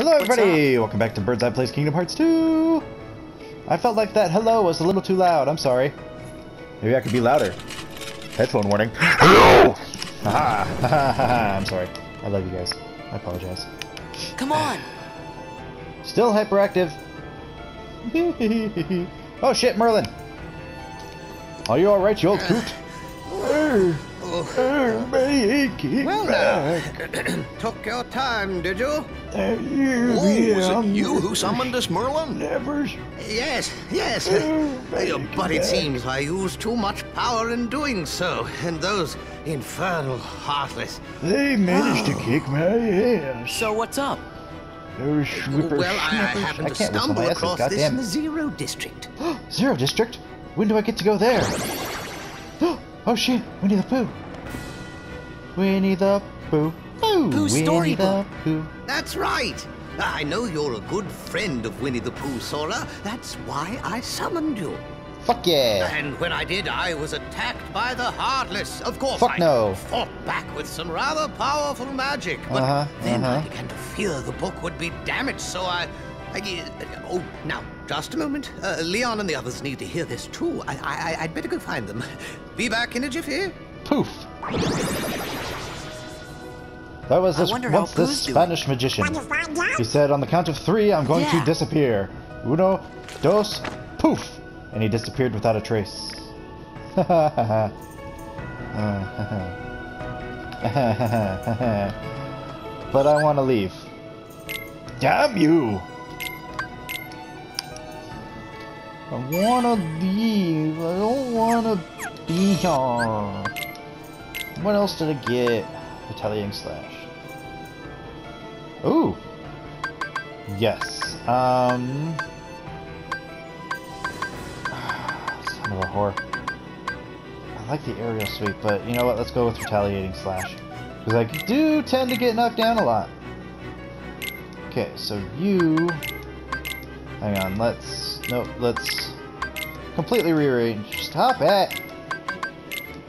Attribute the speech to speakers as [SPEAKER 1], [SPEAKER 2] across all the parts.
[SPEAKER 1] Hello, everybody! Welcome back to Bird's Eye Plays Kingdom Hearts 2! I felt like that hello was a little too loud. I'm sorry. Maybe I could be louder. Headphone warning. Hello! Haha! I'm sorry. I love you guys. I apologize.
[SPEAKER 2] Come on.
[SPEAKER 1] Still hyperactive. oh shit, Merlin! Are you alright, you old coot?
[SPEAKER 3] Well now, took your time, did you?
[SPEAKER 4] Oh, was it you who summoned us, Merlin?
[SPEAKER 1] Never.
[SPEAKER 3] Yes, yes.
[SPEAKER 1] Oh,
[SPEAKER 3] Uh, but it seems I used too much power in doing so, and those infernal heartless.
[SPEAKER 1] They managed to kick my ass.
[SPEAKER 2] So what's up?
[SPEAKER 1] Those whipper
[SPEAKER 3] Well, I, I happened to
[SPEAKER 1] can't
[SPEAKER 3] stumble
[SPEAKER 1] my S's,
[SPEAKER 3] across this in the. Zero District.
[SPEAKER 1] Zero District? When do I get to go there? oh shit, Winnie the Pooh. Winnie the Pooh. Pooh.
[SPEAKER 2] Storybook.
[SPEAKER 1] Pooh.
[SPEAKER 3] That's right. I know you're a good friend of Winnie the Pooh, Sora. That's why I summoned you.
[SPEAKER 1] Fuck yeah.
[SPEAKER 3] And when I did, I was attacked by the Heartless. Of course,
[SPEAKER 1] Fuck
[SPEAKER 3] I
[SPEAKER 1] no.
[SPEAKER 3] fought back with some rather powerful magic. But
[SPEAKER 1] Uh-huh,
[SPEAKER 3] then I
[SPEAKER 1] uh-huh.
[SPEAKER 3] began to fear the book would be damaged, so I... I oh, now, just a moment. Uh, Leon and the others need to hear this too. I, I, I'd better go find them. Be back in a jiffy.
[SPEAKER 1] Poof. That was this, once this
[SPEAKER 2] Pooh's doing.
[SPEAKER 1] Spanish magician. He said, on the count of three, I'm going
[SPEAKER 2] Yeah.
[SPEAKER 1] to disappear. Uno, dos, poof. And he disappeared without a trace. but I want to leave. Damn you! I want to leave. I don't want to be here. What else did I get? Retaliating slash. Ooh. Yes. Um. Son of a whore. I like the aerial sweep, but you know what? Let's go with retaliating slash. Because I do tend to get knocked down a lot. Okay, so you. Hang on, let's. Nope, let's completely rearrange. Stop it!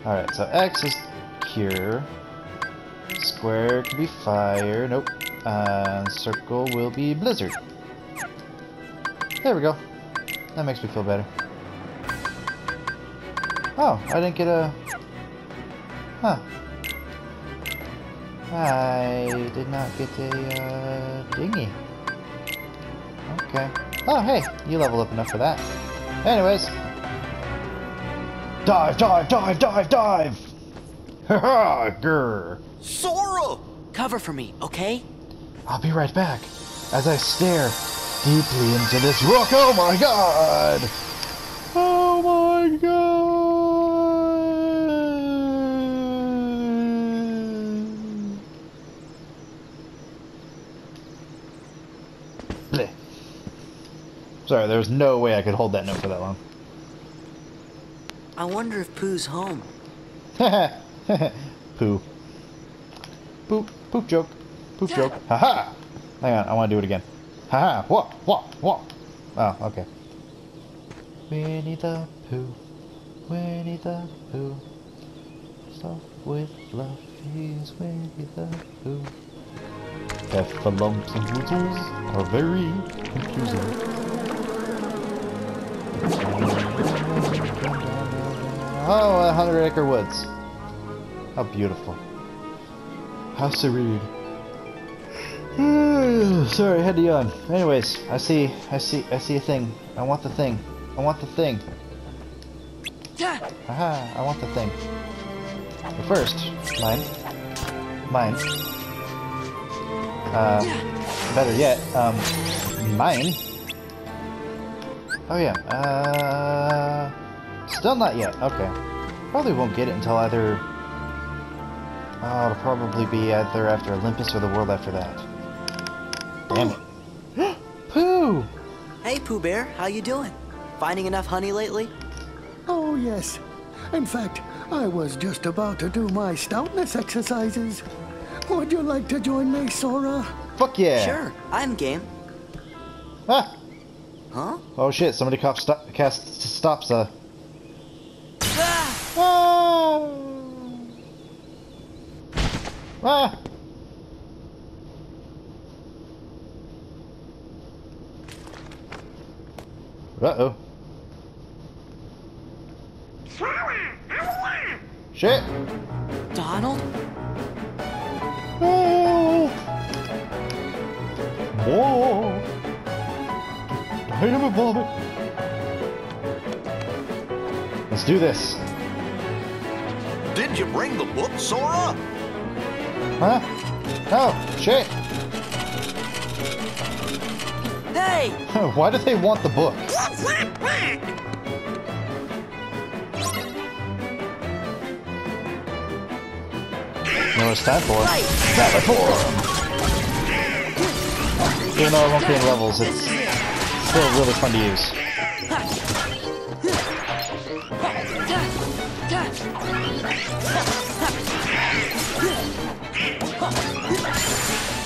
[SPEAKER 1] Alright, so X is cure. Square can be fire. Nope. Uh, circle will be blizzard. There we go. That makes me feel better. Oh, I didn't get a... Huh. I did not get a uh, dinghy. Okay. Oh, hey, you leveled up enough for that. Anyways. Dive, dive, dive, dive, dive! Haha, grr.
[SPEAKER 4] Sora!
[SPEAKER 2] Cover for me, okay?
[SPEAKER 1] I'll be right back as I stare deeply into this rock. Oh my god! Oh my god! Bleh. Sorry, there was no way I could hold that note for that long.
[SPEAKER 2] I wonder if Pooh's home.
[SPEAKER 1] Poo. Poop. Poop joke. Poop joke. Haha! Hang on, I want to do it again. Haha! What? What? What? Oh, okay. Winnie the Pooh. Winnie the Pooh. Soft with fluff, he's Winnie the Pooh. Heffalumps and woozles are very confusing. Oh, a hundred acre woods. How beautiful. How serene. Sorry, I had to yawn. Anyways, I see, I see, I see a thing. I want the thing. I want the thing. Aha, I want the thing. But first, mine. Mine. Uh, better yet, um, mine. Oh yeah, uh, still not yet, okay. Probably won't get it until either, oh, it'll probably be either after Olympus or the world after that. Damn it. Pooh!
[SPEAKER 2] Hey, Pooh Bear, how you doing? Finding enough honey lately?
[SPEAKER 5] Oh, yes. In fact, I was just about to do my stoutness exercises. Would you like to join me, Sora?
[SPEAKER 1] Fuck yeah!
[SPEAKER 2] Sure, I'm game.
[SPEAKER 1] Ah!
[SPEAKER 2] Huh?
[SPEAKER 1] Oh shit, somebody cop stop, cast stops uh
[SPEAKER 2] Ah!
[SPEAKER 1] Ah! Ah! Uh-oh. Shit!
[SPEAKER 2] Donald?
[SPEAKER 1] Oh! Whoa! Dynamite vomit! Let's do this.
[SPEAKER 4] Did you bring the book, Sora?
[SPEAKER 1] Huh? Oh, shit!
[SPEAKER 2] Hey!
[SPEAKER 1] Why do they want the book? You know what it's time for?
[SPEAKER 2] Right!
[SPEAKER 1] Teleform! Even though I won't be in levels, it's still really fun to use.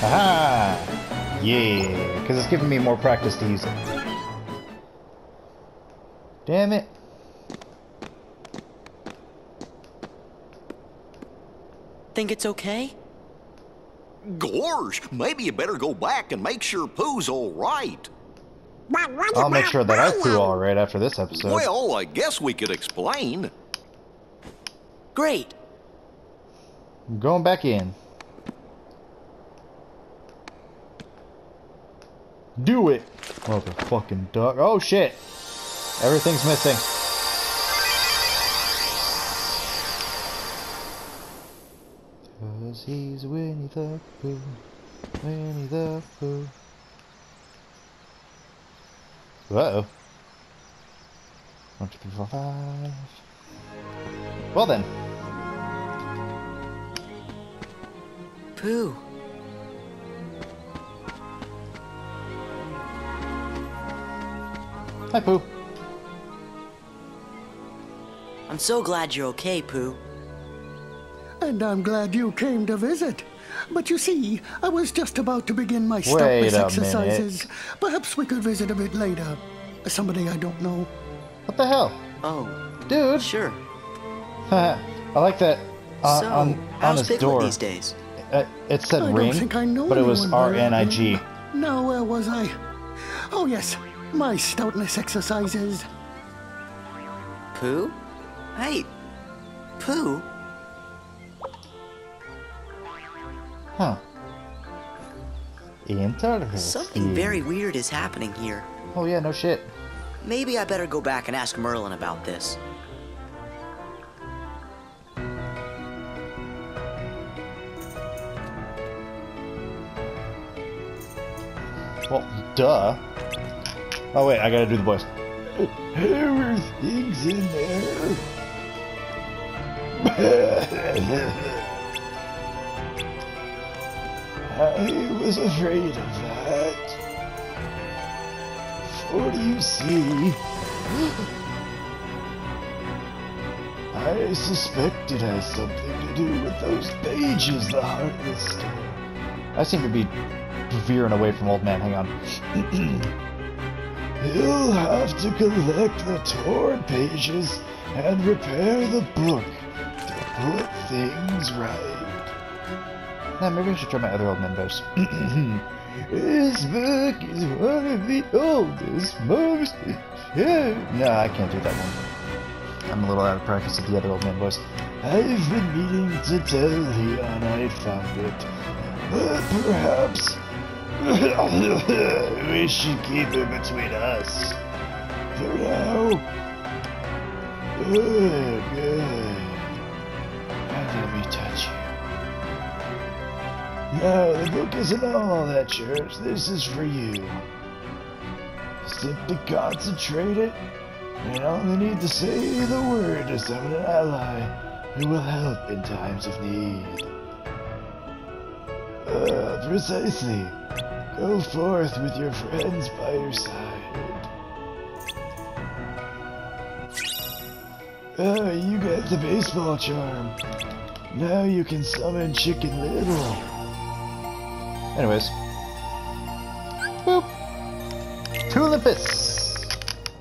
[SPEAKER 1] Aha! Yeah, because it's giving me more practice to use it. Damn it.
[SPEAKER 2] Think it's okay?
[SPEAKER 4] Gorge, maybe you better go back and make sure Pooh's all right.
[SPEAKER 1] I'll make sure that I flew alright after this episode.
[SPEAKER 4] Well, I guess we could explain.
[SPEAKER 2] Great!
[SPEAKER 1] I'm going back in. Do it! Motherfucking duck. Oh shit! Everything's missing. Cause he's Winnie the Pooh. Winnie the Pooh. Uh oh. One, two, three, four, five. Well then.
[SPEAKER 2] Pooh.
[SPEAKER 1] Hi, Pooh.
[SPEAKER 2] I'm so glad you're okay, Pooh.
[SPEAKER 5] And I'm glad you came to visit. But you see, I was just about to begin my
[SPEAKER 1] Wait
[SPEAKER 5] stoutness
[SPEAKER 1] a
[SPEAKER 5] exercises. Perhaps we could visit a bit later. Somebody I don't know.
[SPEAKER 1] What the hell?
[SPEAKER 2] Oh,
[SPEAKER 1] Dude!
[SPEAKER 2] sure.
[SPEAKER 1] I like that uh,
[SPEAKER 2] so,
[SPEAKER 1] on, on
[SPEAKER 2] how's
[SPEAKER 1] his
[SPEAKER 2] Piglet
[SPEAKER 1] door.
[SPEAKER 2] these days?
[SPEAKER 1] Uh, it said
[SPEAKER 5] I
[SPEAKER 1] ring,
[SPEAKER 5] don't think I know
[SPEAKER 1] but it was
[SPEAKER 5] anyone by that
[SPEAKER 1] R-N-I-G.
[SPEAKER 5] name. Now, where was I? Oh, yes, my stoutness exercises.
[SPEAKER 2] Pooh? Hey, Pooh?
[SPEAKER 1] Huh. Interesting.
[SPEAKER 2] Something very weird is happening here.
[SPEAKER 1] Oh yeah, no shit.
[SPEAKER 2] Maybe I better go back and ask Merlin about this.
[SPEAKER 1] Well, duh. Oh wait, I gotta do the voice. Everything's in there. I was afraid of that. For you see, I suspect it has something to do with those pages the Heartless stole. I seem to be veering away from old man. Hang on. You'll have to collect the torn pages and repair the book to put things right. Now, maybe I should try my other old voice. this book is one of the oldest, most... No, I can't do that one. I'm a little out of practice with the other old man voice. I've been meaning to tell Leon I found it, but perhaps we should keep it between us. For now. Good, good. Now let me touch you. No, the book isn't all that, Church. This is for you. Simply concentrate it, and only need to say the word to summon an ally who will help in times of need. Uh, precisely. Go forth with your friends by your side. Oh, you got the baseball charm. Now you can summon Chicken Little. Anyways. Boop. To Olympus!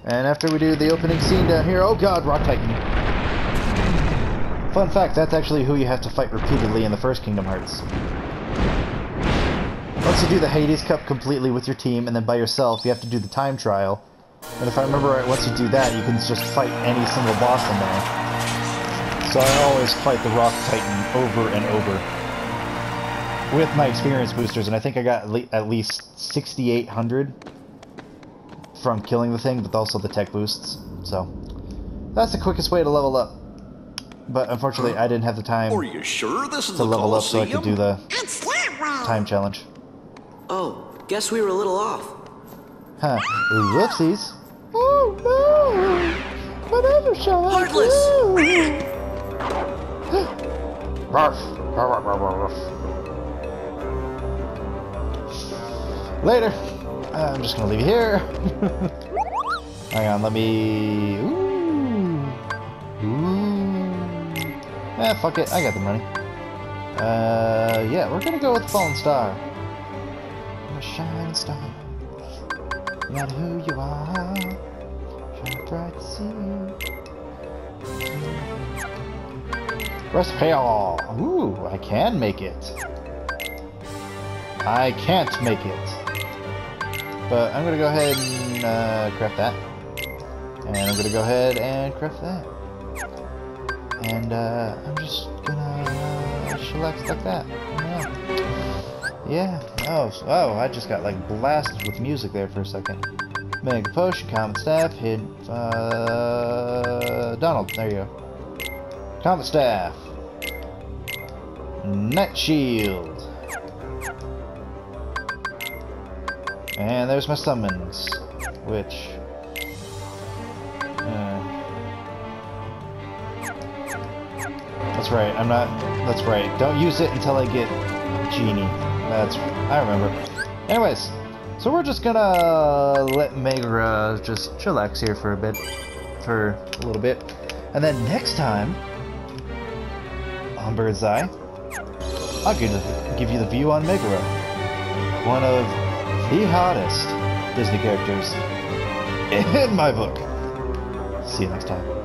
[SPEAKER 1] And after we do the opening scene down here, oh god, Rock Titan. Fun fact, that's actually who you have to fight repeatedly in the first Kingdom Hearts. Once you do the Hades Cup completely with your team and then by yourself, you have to do the time trial. And if I remember right, once you do that, you can just fight any single boss in there. So I always fight the Rock Titan over and over. With my experience boosters, and I think I got at, least 6,800 from killing the thing, but also the tech boosts. So, that's the quickest way to level up. But unfortunately, I didn't have the time
[SPEAKER 4] Are you sure this is
[SPEAKER 1] to level up so I could do the time challenge.
[SPEAKER 2] Oh, guess we were a little off.
[SPEAKER 1] Huh. Whoopsies. Oh no! My Evershot!
[SPEAKER 2] Heartless!
[SPEAKER 1] Ruff, ruff. Later. I'm just gonna leave you here. Hang on, let me. Ooh. Ooh. Eh, fuck it. I got the money. Uh, yeah, we're gonna go with the Fallen Star. Shining star. No matter who you are, bright to see. Rest pale. Ooh, I can make it. I can't make it. But I'm gonna go ahead and uh, craft that. And I'm gonna go ahead and craft that. And uh, I'm just gonna uh, shellac like that. Yeah. Yeah. Oh, oh, I just got like blasted with music there for a second. Mega potion, comet staff, hit uh, Donald. There you go. Comet staff. Night shield. And there's my summons, which. uh, that's right. I'm not. That's right. Don't use it until I get genie. That's. I remember. Anyways, so we're just gonna let Megra just chillax here for a bit, for a little bit, and then next time on Bird's Eye, I'll give, give you the view on Megara, one of the hottest Disney characters in my book. See you next time.